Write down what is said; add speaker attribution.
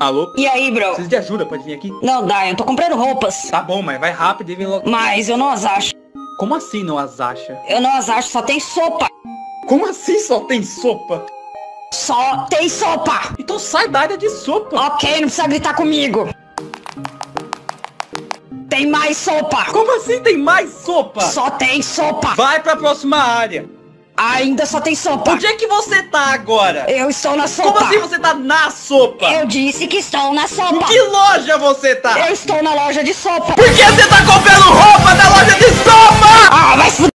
Speaker 1: Alô?
Speaker 2: E aí, bro?
Speaker 1: Preciso de ajuda, pode vir aqui?
Speaker 2: Não dá, eu tô comprando roupas.
Speaker 1: Tá bom, mas vai rápido e vem logo.
Speaker 2: Mas eu não as acho.
Speaker 1: Como assim não as acha?
Speaker 2: Eu não as acho, só tem sopa.
Speaker 1: Como assim só tem sopa?
Speaker 2: Só tem sopa.
Speaker 1: Então sai da área de sopa.
Speaker 2: Ok, não precisa gritar comigo. Tem mais sopa.
Speaker 1: Como assim tem mais sopa?
Speaker 2: Só tem sopa.
Speaker 1: Vai pra próxima área.
Speaker 2: Ainda só tem sopa.
Speaker 1: Onde é que você tá agora?
Speaker 2: Eu estou na sopa.
Speaker 1: Como assim você tá na sopa?
Speaker 2: Eu disse que estou na
Speaker 1: Em
Speaker 2: sopa.
Speaker 1: que loja você tá?
Speaker 2: Eu estou na loja de sopa.
Speaker 1: Por que você tá comprando roupa